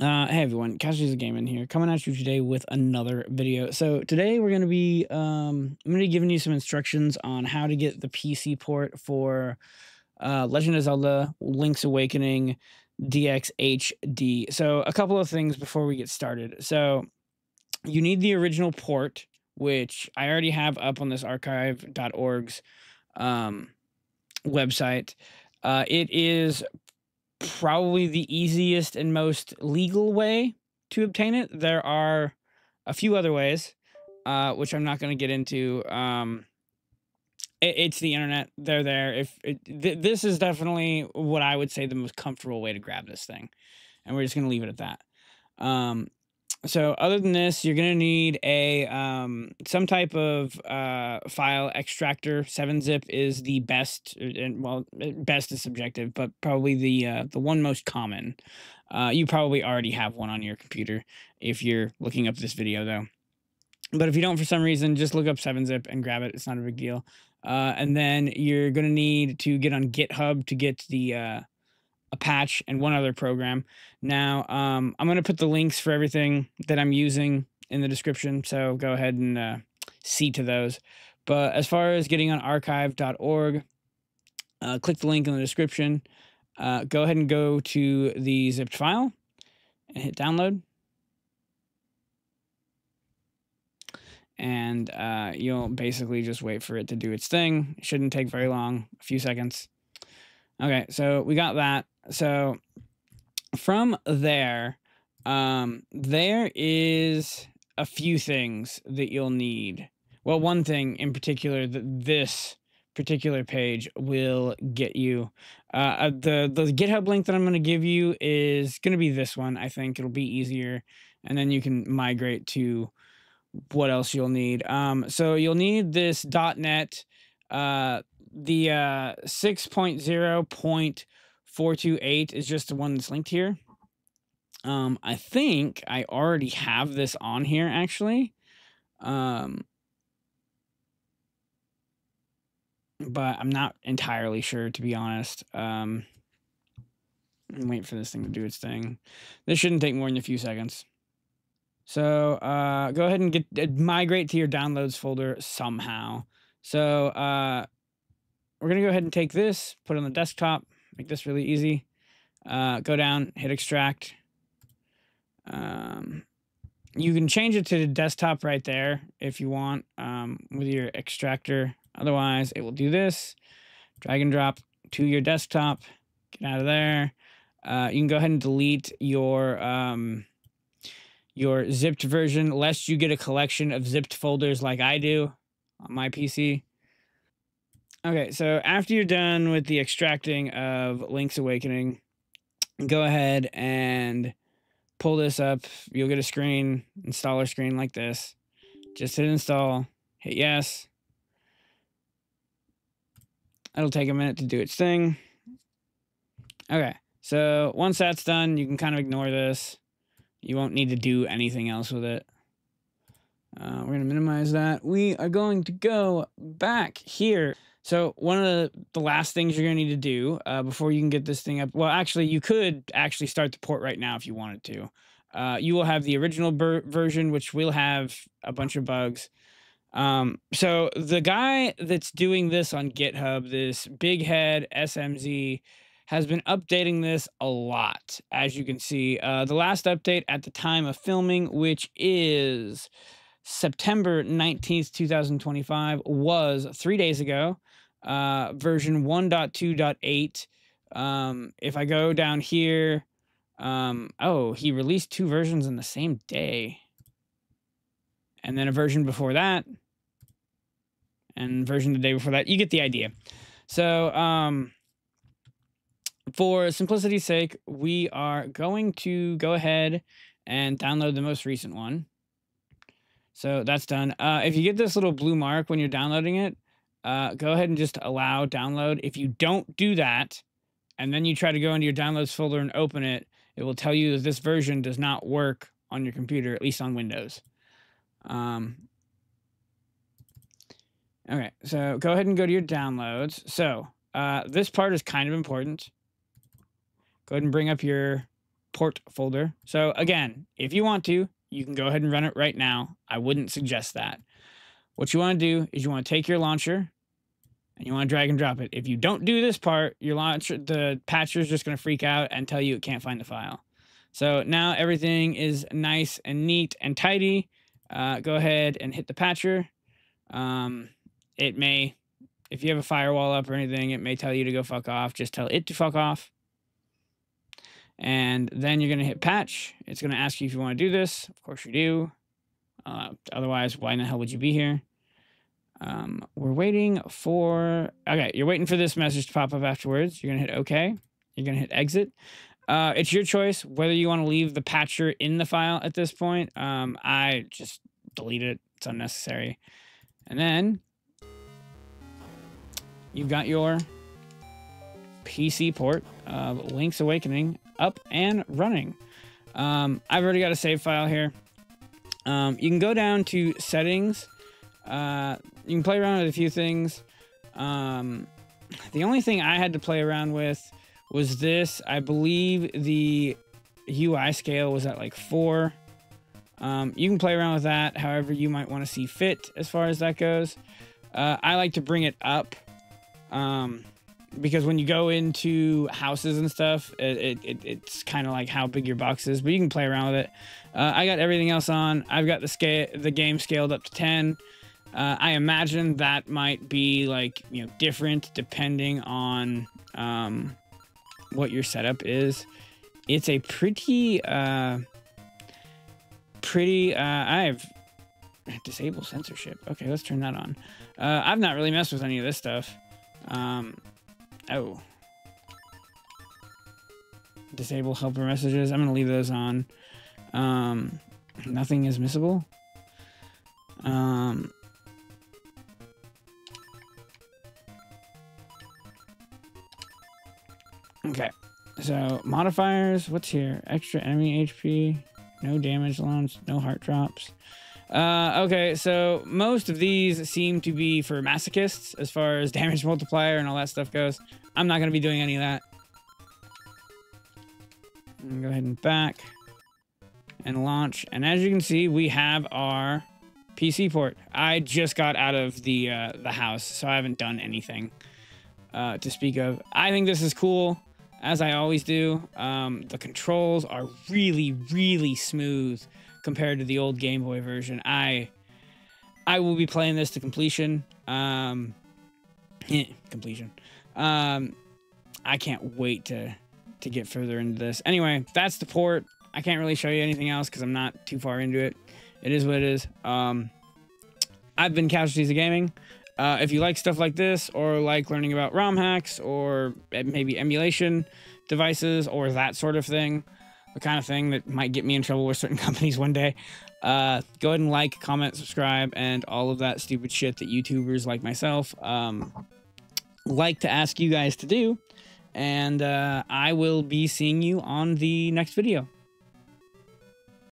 Uh, hey everyone, Casualties Gaming here, coming at you today with another video. So today we're going to be, um, I'm going to be giving you some instructions on how to get the PC port for uh, Legend of Zelda Link's Awakening DX HD. So a couple of things before we get started. So you need the original port, which I already have up on this archive.org's um, website. Uh, it is probably the easiest and most legal way to obtain it. There are a few other ways, uh, which I'm not going to get into. Um, it, it's the internet; they're there. If it, th- this is definitely what I would say the most comfortable way to grab this thing, and we're just going to leave it at that. Um, so other than this, you're gonna need a um, some type of uh, file extractor. 7-zip is the best, uh, and well, uh, best is subjective, but probably the uh, the one most common. Uh, you probably already have one on your computer if you're looking up this video, though. But if you don't, for some reason, just look up 7-zip and grab it. It's not a big deal. Uh, and then you're gonna need to get on GitHub to get the a patch, and one other program. Now, um, I'm going to put the links for everything that I'm using in the description, so go ahead and uh, see to those. But as far as getting on archive.org, uh, click the link in the description. Uh, go ahead and go to the zipped file and hit download. And uh, you'll basically just wait for it to do its thing. It shouldn't take very long, a few seconds. Okay, so we got that. So from there, um, there is a few things that you'll need. Well, one thing in particular that this particular page will get you. Uh, uh the the GitHub link that I'm going to give you is going to be this one. I think it'll be easier, and then you can migrate to what else you'll need. Um, so you'll need this dot .NET uh, the uh, 6.0.428 is just the one that's linked here. Um, I think I already have this on here actually. Um, but I'm not entirely sure to be honest. Um, wait for this thing to do its thing. This shouldn't take more than a few seconds. So uh, go ahead and get uh, migrate to your downloads folder somehow. So uh, we're going to go ahead and take this, put it on the desktop, make this really easy. Uh, go down, hit extract. Um, you can change it to the desktop right there if you want um, with your extractor. Otherwise, it will do this. Drag and drop to your desktop. Get out of there. Uh, you can go ahead and delete your um, your zipped version, lest you get a collection of zipped folders like I do on my PC. Okay, so after you're done with the extracting of Link's Awakening, go ahead and pull this up. You'll get a screen, installer screen like this. Just hit install, hit yes. It'll take a minute to do its thing. Okay, so once that's done, you can kind of ignore this. You won't need to do anything else with it. Uh, we're going to minimize that. We are going to go back here. So one of the, the last things you're going to need to do uh, before you can get this thing up, well, actually, you could actually start the port right now if you wanted to. Uh, you will have the original version, which will have a bunch of bugs. Um, so the guy that's doing this on GitHub, this BigheadSMZ, has been updating this a lot, as you can see. Uh, the last update at the time of filming, which is September 19th, 2025, was three days ago uh, version 1.2.8. Um, if I go down here, um, oh, he released two versions in the same day. And then a version before that. And version the day before that. You get the idea. So, um, for simplicity's sake, we are going to go ahead and download the most recent one. So that's done. Uh, if you get this little blue mark when you're downloading it, uh, go ahead and just allow download. If you don't do that, and then you try to go into your downloads folder and open it, it will tell you that this version does not work on your computer, at least on Windows. Um, okay, so go ahead and go to your downloads. So uh, this part is kind of important. Go ahead and bring up your port folder. So again, if you want to, you can go ahead and run it right now. I wouldn't suggest that. What you want to do is you want to take your launcher and you want to drag and drop it. If you don't do this part, your launcher, the patcher is just going to freak out and tell you it can't find the file. So now everything is nice and neat and tidy. Uh, go ahead and hit the patcher. Um, it may, if you have a firewall up or anything, it may tell you to go fuck off. Just tell it to fuck off. And then you're going to hit patch. It's going to ask you if you want to do this. Of course you do. Uh, otherwise, why in the hell would you be here? Um, we're waiting for, okay, you're waiting for this message to pop up afterwards. You're going to hit OK. You're going to hit exit. Uh, it's your choice whether you want to leave the patcher in the file at this point. Um, I just delete it. It's unnecessary. And then you've got your PC port of Link's Awakening up and running. Um, I've already got a save file here. Um, you can go down to settings. Uh, you can play around with a few things. Um, the only thing I had to play around with was this. I believe the UI scale was at like four. Um, you can play around with that however you might want to see fit as far as that goes. Uh, I like to bring it up um, because when you go into houses and stuff, it, it, it's kind of like how big your box is, but you can play around with it. Uh, I got everything else on. I've got the scale, the game scaled up to 10. Uh, I imagine that might be like, you know, different depending on um, what your setup is. It's a pretty, uh, pretty, uh, I've disable censorship. Okay, let's turn that on. Uh, I've not really messed with any of this stuff. Um, oh. Disable helper messages. I'm going to leave those on. Um, nothing is missable. Um, okay. So modifiers, what's here? Extra enemy HP, no damage allowance, no heart drops. Uh, okay, so most of these seem to be for masochists as far as damage multiplier and all that stuff goes. I'm not going to be doing any of that. Go ahead and back and launch. And as you can see, we have our PC port. I just got out of the uh, the house, so I haven't done anything uh, to speak of. I think this is cool, as I always do. Um, the controls are really, really smooth compared to the old Game Boy version. I I will be playing this to completion. Um, completion. Um, I can't wait to to get further into this. Anyway, that's the port. I can't really show you anything else because I'm not too far into it. It is what it is. Um, I've been Casualties of Gaming. Uh, if you like stuff like this, or like learning about ROM hacks, or maybe emulation devices, or that sort of thing, the kind of thing that might get me in trouble with certain companies one day, uh, go ahead and like, comment, subscribe, and all of that stupid shit that YouTubers like myself um, like to ask you guys to do. And uh, I will be seeing you on the next video.